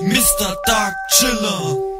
Mr. Dark Chiller.